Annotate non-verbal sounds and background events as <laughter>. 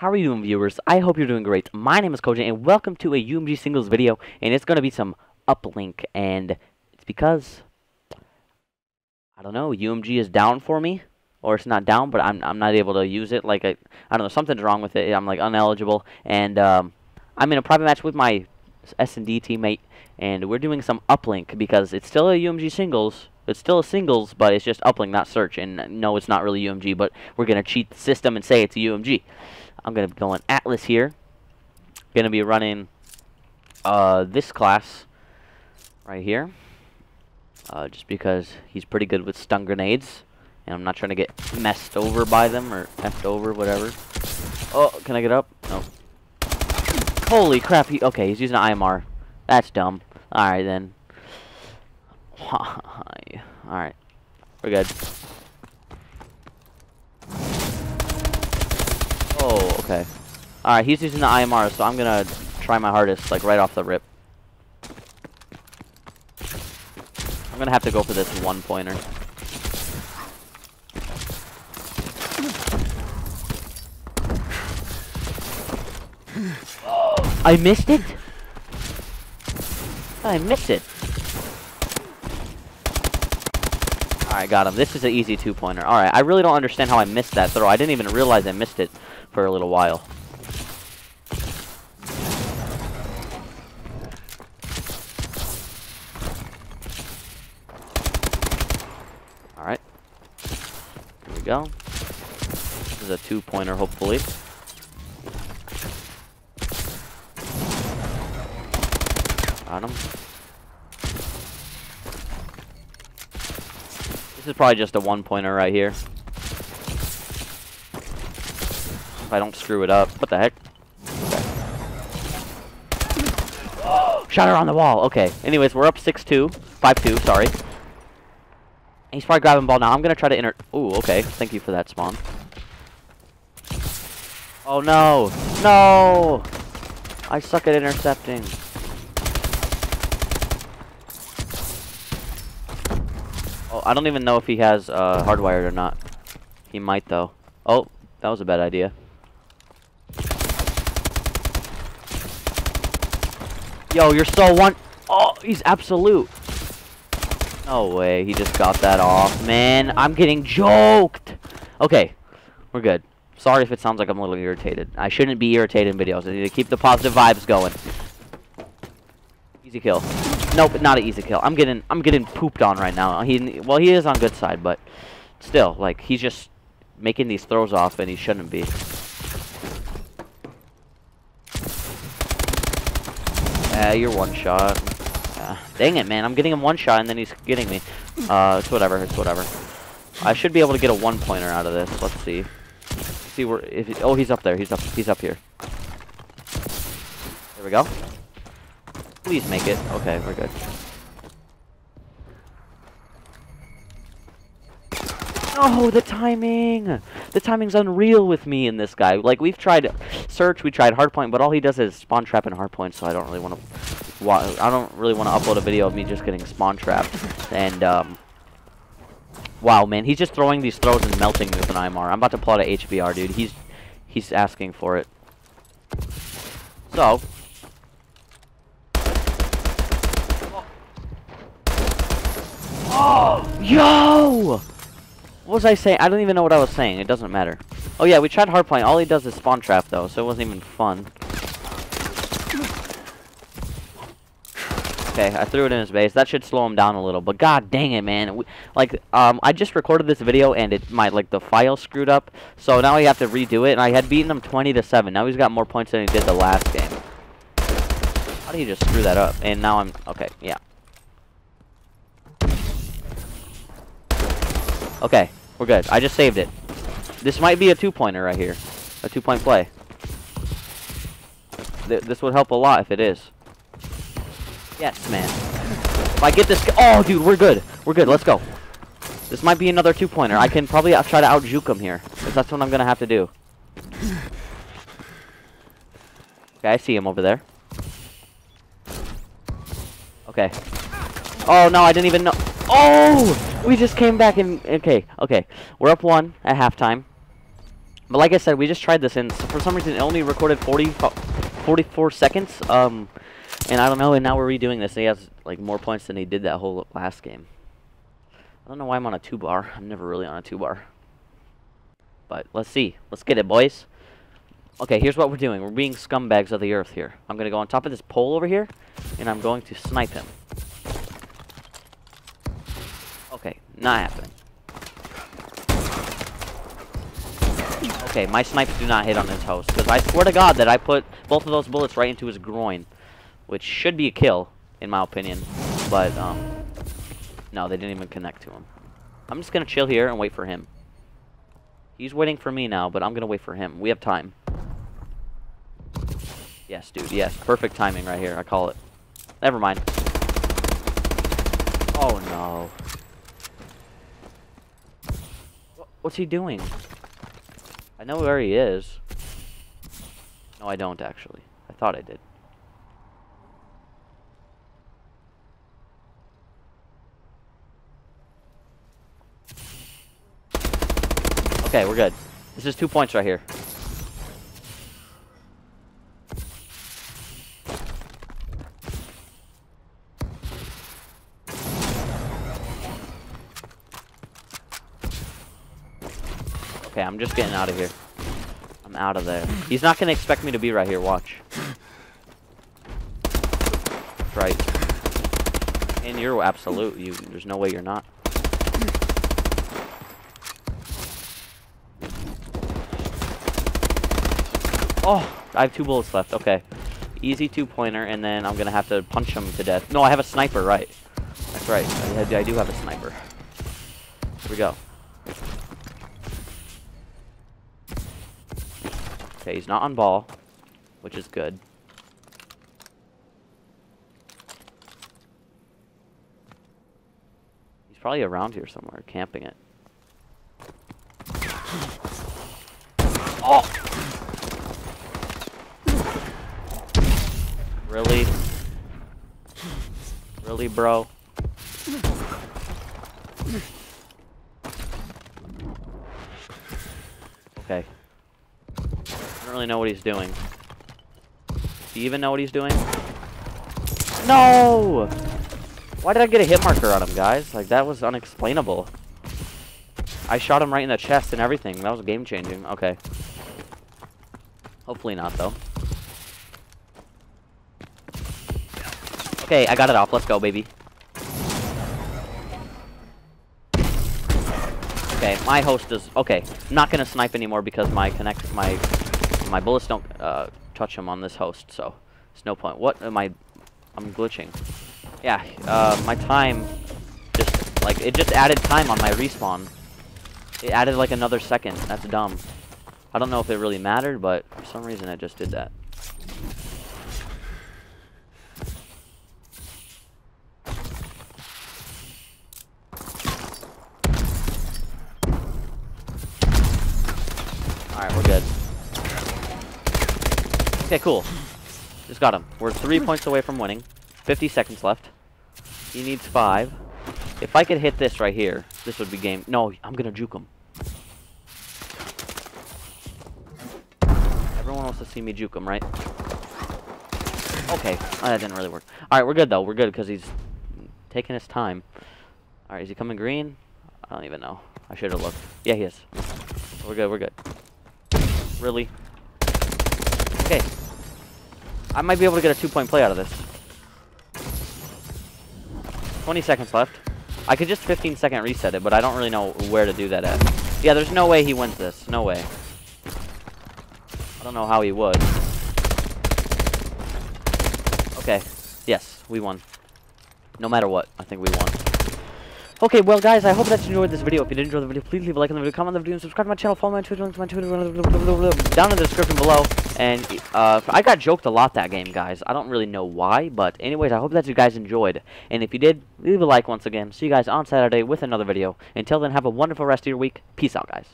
How are you doing, viewers? I hope you're doing great. My name is Cogent, and welcome to a UMG singles video, and it's going to be some uplink, and it's because, I don't know, UMG is down for me, or it's not down, but I'm, I'm not able to use it, like, I, I don't know, something's wrong with it, I'm, like, uneligible, and, um, I'm in a private match with my S&D teammate, and we're doing some uplink, because it's still a UMG singles, it's still a singles, but it's just uplink, not search, and no, it's not really UMG, but we're going to cheat the system and say it's a UMG. I'm going to be going Atlas here. Going to be running uh, this class right here. Uh, just because he's pretty good with stun grenades. And I'm not trying to get messed over by them or effed over, whatever. Oh, can I get up? No. Holy crap. He, okay, he's using an IMR. That's dumb. Alright then. <laughs> Alright. We're good. Oh, okay. Alright, he's using the IMR, so I'm gonna try my hardest, like, right off the rip. I'm gonna have to go for this one-pointer. I missed it? I missed it. Alright, got him. This is an easy two-pointer. Alright, I really don't understand how I missed that throw. I didn't even realize I missed it for a little while. Alright. Here we go. This is a two-pointer, hopefully. Got him. This is probably just a one-pointer right here. If I don't screw it up. What the heck? <gasps> Shot her on the wall. Okay. Anyways, we're up 6-2. 5-2, sorry. He's probably grabbing ball now. I'm going to try to inter... Ooh, okay. Thank you for that spawn. Oh, no. No! I suck at intercepting. Oh, I don't even know if he has uh, hardwired or not. He might, though. Oh, that was a bad idea. Yo, you're so one. Oh, he's absolute. No way, he just got that off. Man, I'm getting joked. Okay, we're good. Sorry if it sounds like I'm a little irritated. I shouldn't be irritated in videos. I need to keep the positive vibes going. Easy kill. Nope, not an easy kill. I'm getting I'm getting pooped on right now. He well, he is on good side, but still, like he's just making these throws off and he shouldn't be. Yeah, you're one shot. Uh, dang it, man. I'm getting him one shot, and then he's getting me. Uh, it's whatever. It's whatever. I should be able to get a one-pointer out of this. Let's see. See where... If he, oh, he's up there. He's up. He's up here. There we go. Please make it. Okay, we're good. Oh, the timing! The timing's unreal with me and this guy. Like, we've tried search, we tried hardpoint, but all he does is spawn trap and hardpoint, so I don't really want to... I don't really want to upload a video of me just getting spawn trapped. And, um... Wow, man, he's just throwing these throws and melting with an IMR. I'm about to plot a HBR, dude. He's... He's asking for it. So... Oh! <gasps> Yo! What was I saying? I don't even know what I was saying. It doesn't matter. Oh yeah, we tried hardpoint. All he does is spawn trap though, so it wasn't even fun. Okay, I threw it in his base. That should slow him down a little. But god dang it, man. We, like, um, I just recorded this video and it my like the file screwed up. So now I have to redo it. And I had beaten him 20 to 7. Now he's got more points than he did the last game. How do you just screw that up? And now I'm okay. Yeah. Okay. We're good. I just saved it. This might be a two-pointer right here. A two-point play. Th this would help a lot if it is. Yes, man. If I get this... Oh, dude, we're good. We're good. Let's go. This might be another two-pointer. I can probably uh, try to out-juke him here. Because that's what I'm going to have to do. Okay, I see him over there. Okay. Oh, no, I didn't even know. Oh! We just came back and... Okay, okay. We're up one at halftime. But like I said, we just tried this, and for some reason it only recorded 40, 44 seconds. Um, and I don't know, and now we're redoing this. he has like more points than he did that whole last game. I don't know why I'm on a two bar. I'm never really on a two bar. But let's see. Let's get it, boys. Okay, here's what we're doing. We're being scumbags of the earth here. I'm going to go on top of this pole over here, and I'm going to snipe him. Okay, not happening. Okay, my snipes do not hit on his host, because I swear to God that I put both of those bullets right into his groin, which should be a kill, in my opinion, but, um, no, they didn't even connect to him. I'm just going to chill here and wait for him. He's waiting for me now, but I'm going to wait for him. We have time. Yes, dude, yes. Perfect timing right here. I call it. Never mind. Oh, no. What's he doing? I know where he is. No, I don't, actually. I thought I did. Okay, we're good. This is two points right here. Okay, I'm just getting out of here. I'm out of there. He's not gonna expect me to be right here, watch. right. And you're absolute. You there's no way you're not. Oh, I have two bullets left. Okay. Easy two-pointer, and then I'm gonna have to punch him to death. No, I have a sniper, right. That's right. I, I do have a sniper. Here we go. Okay, he's not on ball, which is good. He's probably around here somewhere, camping it. Oh! Really? Really, bro? Okay really know what he's doing. Do you even know what he's doing? No! Why did I get a hit marker on him, guys? Like, that was unexplainable. I shot him right in the chest and everything. That was game-changing. Okay. Hopefully not, though. Okay, I got it off. Let's go, baby. Okay, my host is... Okay, I'm not going to snipe anymore because my connect... My my bullets don't uh, touch him on this host, so it's no point. What am I? I'm glitching. Yeah, uh, my time just like it just added time on my respawn. It added like another second. That's dumb. I don't know if it really mattered, but for some reason it just did that. Alright, we're good. Okay, cool. Just got him. We're three points away from winning. 50 seconds left. He needs five. If I could hit this right here, this would be game. No, I'm gonna juke him. Everyone wants to see me juke him, right? Okay, oh, that didn't really work. Alright, we're good though. We're good because he's taking his time. Alright, is he coming green? I don't even know. I should have looked. Yeah, he is. We're good, we're good. Really? Okay. I might be able to get a two-point play out of this. 20 seconds left. I could just 15 second reset it, but I don't really know where to do that at. Yeah, there's no way he wins this. No way. I don't know how he would. Okay. Yes, we won. No matter what, I think we won. Okay, well, guys, I hope that you enjoyed this video. If you did enjoy the video, please leave a like on the video, comment on the video, and subscribe to my channel. Follow my Twitter, my Twitter, down in the description below. And uh, I got joked a lot that game, guys. I don't really know why, but anyways, I hope that you guys enjoyed. And if you did, leave a like once again. See you guys on Saturday with another video. Until then, have a wonderful rest of your week. Peace out, guys.